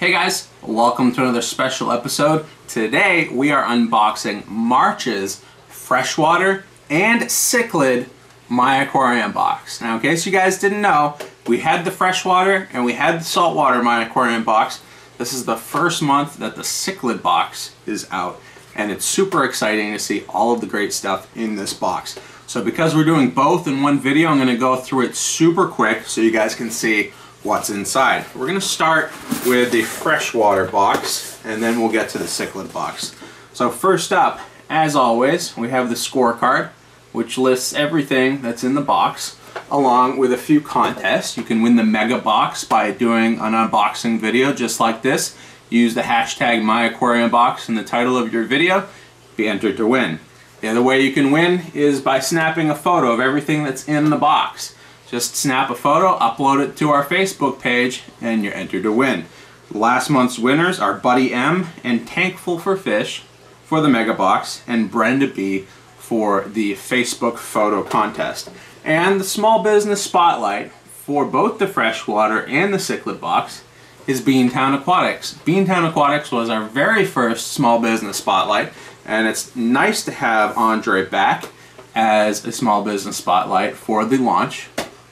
Hey guys, welcome to another special episode. Today we are unboxing March's freshwater and cichlid My Aquarium box. Now in case you guys didn't know, we had the freshwater and we had the saltwater My Aquarium box. This is the first month that the cichlid box is out and it's super exciting to see all of the great stuff in this box. So because we're doing both in one video, I'm gonna go through it super quick so you guys can see what's inside. We're gonna start with the freshwater box and then we'll get to the cichlid box. So first up, as always, we have the scorecard which lists everything that's in the box along with a few contests. You can win the mega box by doing an unboxing video just like this. Use the hashtag MyAquariumBox in the title of your video, be entered to win. The other way you can win is by snapping a photo of everything that's in the box. Just snap a photo, upload it to our Facebook page, and you're entered to win. Last month's winners are Buddy M and Tankful for Fish for the Mega Box, and Brenda B for the Facebook photo contest. And the Small Business Spotlight for both the freshwater and the cichlid box is Beantown Aquatics. Beantown Aquatics was our very first small business spotlight, and it's nice to have Andre back as a small business spotlight for the launch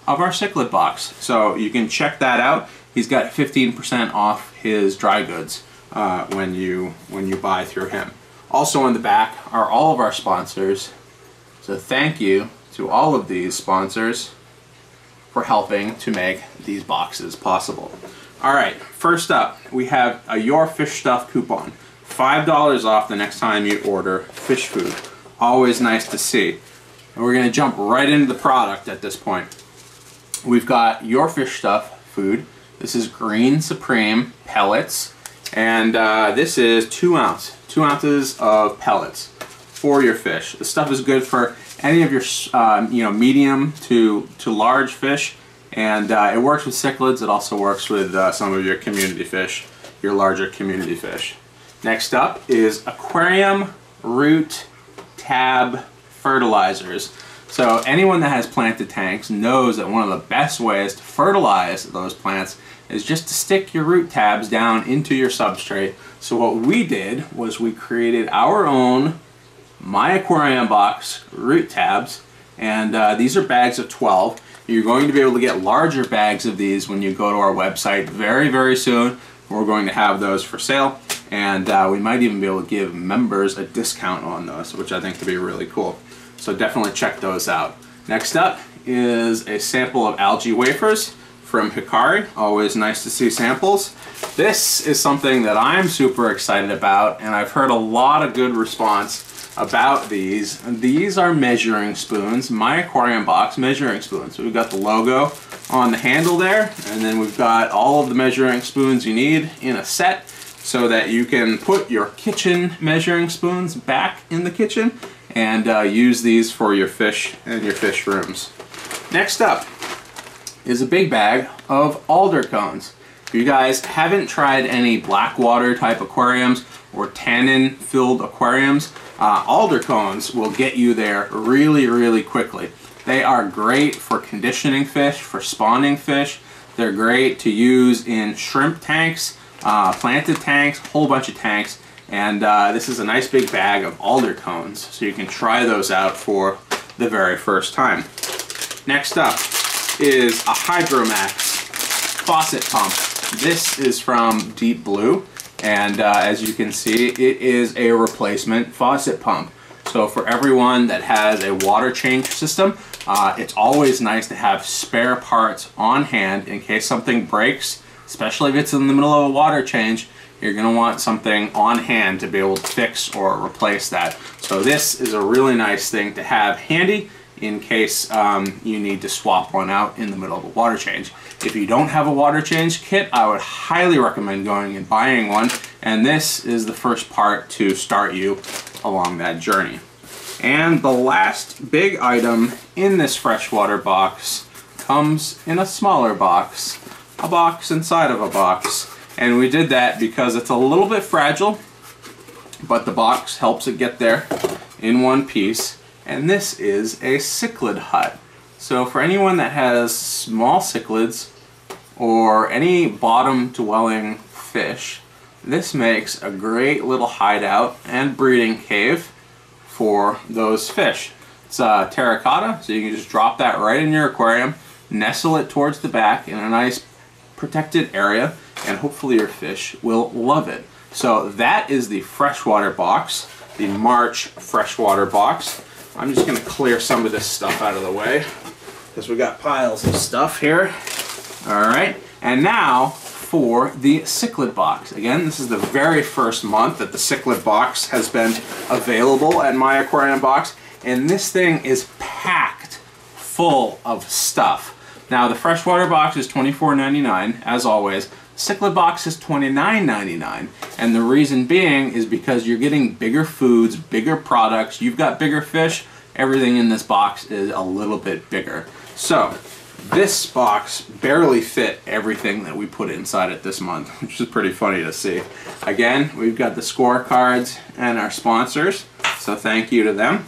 of our cichlid box. So you can check that out. He's got 15% off his dry goods uh, when you when you buy through him. Also on the back are all of our sponsors. So thank you to all of these sponsors for helping to make these boxes possible. All right, first up, we have a Your Fish Stuff coupon. $5 off the next time you order fish food. Always nice to see. And we're gonna jump right into the product at this point. We've got Your Fish Stuff food. This is Green Supreme pellets. And uh, this is two ounce, two ounces of pellets for your fish. The stuff is good for any of your, um, you know, medium to, to large fish. And uh, it works with cichlids. It also works with uh, some of your community fish, your larger community fish. Next up is aquarium root tab fertilizers. So anyone that has planted tanks knows that one of the best ways to fertilize those plants is just to stick your root tabs down into your substrate. So what we did was we created our own My Aquarium Box root tabs and uh, these are bags of 12. You're going to be able to get larger bags of these when you go to our website very, very soon. We're going to have those for sale and uh, we might even be able to give members a discount on those, which I think could be really cool. So definitely check those out. Next up is a sample of algae wafers from Hikari. Always nice to see samples. This is something that I'm super excited about and I've heard a lot of good response about these. These are measuring spoons, my aquarium box measuring spoons. We've got the logo on the handle there and then we've got all of the measuring spoons you need in a set so that you can put your kitchen measuring spoons back in the kitchen and uh, use these for your fish and your fish rooms. Next up is a big bag of alder cones. If you guys haven't tried any blackwater type aquariums or tannin filled aquariums, uh, alder cones will get you there really, really quickly. They are great for conditioning fish, for spawning fish. They're great to use in shrimp tanks, uh, planted tanks, whole bunch of tanks. And uh, this is a nice big bag of alder cones, so you can try those out for the very first time. Next up is a Hydromax faucet pump. This is from Deep Blue, and uh, as you can see, it is a replacement faucet pump. So for everyone that has a water change system, uh, it's always nice to have spare parts on hand in case something breaks, especially if it's in the middle of a water change you're going to want something on hand to be able to fix or replace that. So this is a really nice thing to have handy in case um, you need to swap one out in the middle of a water change. If you don't have a water change kit, I would highly recommend going and buying one. And this is the first part to start you along that journey. And the last big item in this freshwater box comes in a smaller box, a box inside of a box. And we did that because it's a little bit fragile, but the box helps it get there in one piece. And this is a cichlid hut. So for anyone that has small cichlids or any bottom dwelling fish, this makes a great little hideout and breeding cave for those fish. It's uh, terracotta, so you can just drop that right in your aquarium, nestle it towards the back in a nice protected area, and hopefully your fish will love it. So that is the freshwater box, the March freshwater box. I'm just gonna clear some of this stuff out of the way because we got piles of stuff here. All right, and now for the cichlid box. Again, this is the very first month that the cichlid box has been available at My Aquarium Box, and this thing is packed full of stuff. Now, the freshwater box is $24.99, as always. Cichlid box is $29.99, and the reason being is because you're getting bigger foods, bigger products, you've got bigger fish, everything in this box is a little bit bigger. So, this box barely fit everything that we put inside it this month, which is pretty funny to see. Again, we've got the scorecards and our sponsors, so thank you to them.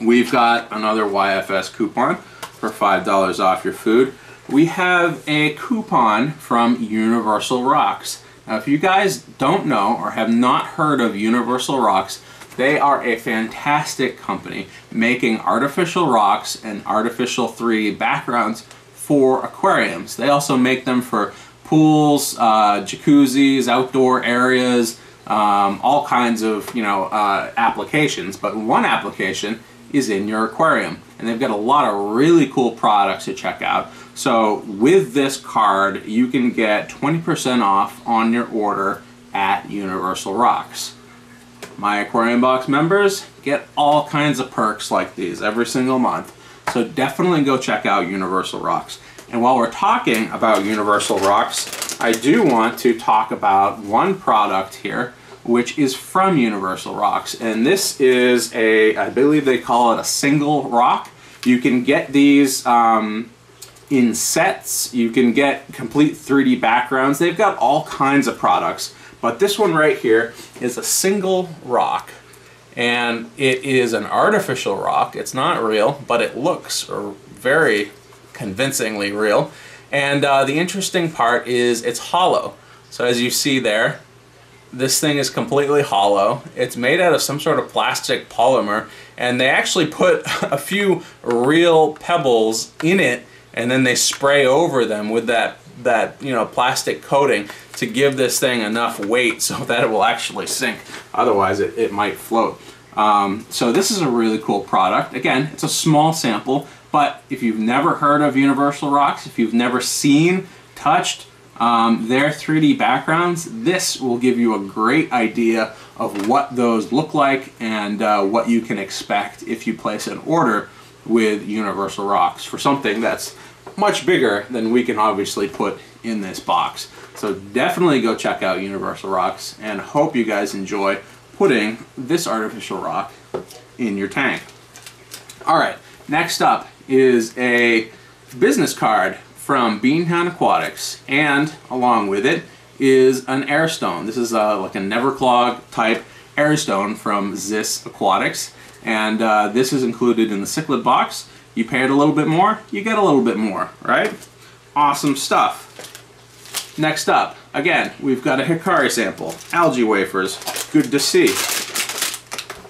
We've got another YFS coupon for $5 off your food. We have a coupon from Universal Rocks. Now, if you guys don't know or have not heard of Universal Rocks, they are a fantastic company making artificial rocks and artificial 3D backgrounds for aquariums. They also make them for pools, uh, jacuzzis, outdoor areas, um, all kinds of you know uh, applications. But one application is in your aquarium, and they've got a lot of really cool products to check out. So with this card, you can get 20% off on your order at Universal Rocks. My Aquarium Box members get all kinds of perks like these every single month. So definitely go check out Universal Rocks. And while we're talking about Universal Rocks, I do want to talk about one product here, which is from Universal Rocks. And this is a, I believe they call it a single rock. You can get these um, in sets. You can get complete 3D backgrounds. They've got all kinds of products. But this one right here is a single rock and it is an artificial rock. It's not real, but it looks very convincingly real. And uh, the interesting part is it's hollow. So as you see there, this thing is completely hollow. It's made out of some sort of plastic polymer and they actually put a few real pebbles in it and then they spray over them with that that you know plastic coating to give this thing enough weight so that it will actually sink. Otherwise, it, it might float. Um, so this is a really cool product. Again, it's a small sample, but if you've never heard of Universal Rocks, if you've never seen, touched um, their 3D backgrounds, this will give you a great idea of what those look like and uh, what you can expect if you place an order with Universal Rocks for something that's much bigger than we can obviously put in this box. So definitely go check out Universal Rocks and hope you guys enjoy putting this artificial rock in your tank. All right, next up is a business card from Beantown Aquatics and along with it is an airstone. This is uh, like a Neverclog type airstone from Ziss Aquatics and uh, this is included in the cichlid box you pay it a little bit more, you get a little bit more, right? Awesome stuff. Next up, again, we've got a Hikari sample. Algae wafers, good to see.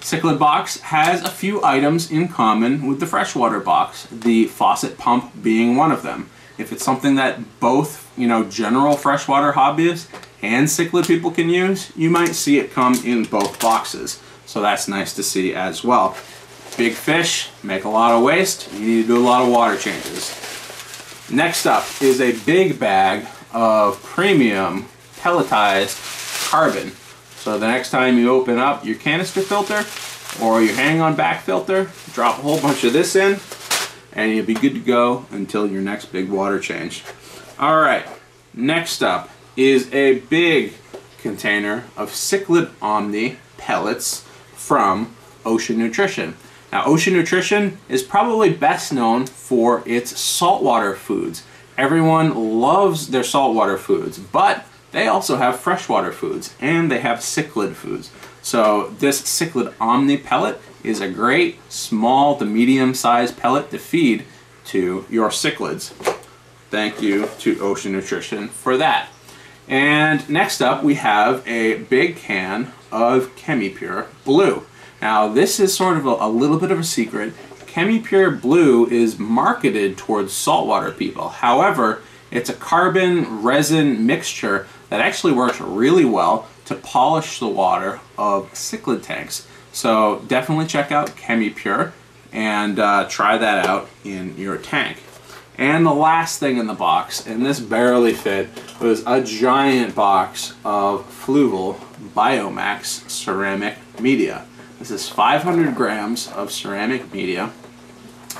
Cichlid box has a few items in common with the freshwater box, the faucet pump being one of them. If it's something that both, you know, general freshwater hobbyists and cichlid people can use, you might see it come in both boxes. So that's nice to see as well. Big fish make a lot of waste. You need to do a lot of water changes. Next up is a big bag of premium pelletized carbon. So the next time you open up your canister filter or your hang on back filter, drop a whole bunch of this in and you'll be good to go until your next big water change. All right, next up is a big container of Cichlid Omni pellets from Ocean Nutrition. Now, Ocean Nutrition is probably best known for its saltwater foods. Everyone loves their saltwater foods, but they also have freshwater foods and they have cichlid foods. So this cichlid omni pellet is a great small to medium sized pellet to feed to your cichlids. Thank you to Ocean Nutrition for that. And next up, we have a big can of ChemiPure Blue. Now, this is sort of a, a little bit of a secret. ChemiPure Blue is marketed towards saltwater people. However, it's a carbon resin mixture that actually works really well to polish the water of cichlid tanks. So definitely check out ChemiPure and uh, try that out in your tank. And the last thing in the box, and this barely fit, was a giant box of Fluval Biomax ceramic media. This is 500 grams of ceramic media.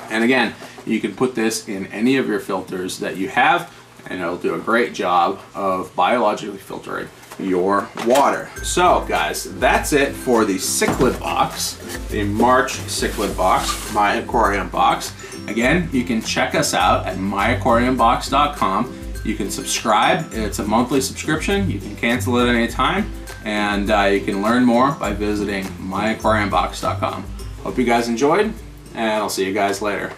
And again, you can put this in any of your filters that you have, and it'll do a great job of biologically filtering your water. So guys, that's it for the cichlid box, the March cichlid box, my aquarium box. Again, you can check us out at myaquariumbox.com. You can subscribe, it's a monthly subscription. You can cancel it any time, and uh, you can learn more by visiting myaquariumbox.com. Hope you guys enjoyed and I'll see you guys later.